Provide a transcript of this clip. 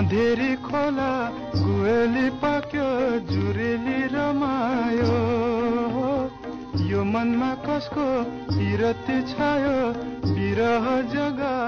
अँधेरी खोला गुएली पाक्यो जुरेली रमायो। यो मनमा कसको बिरती छायो बिरह जगा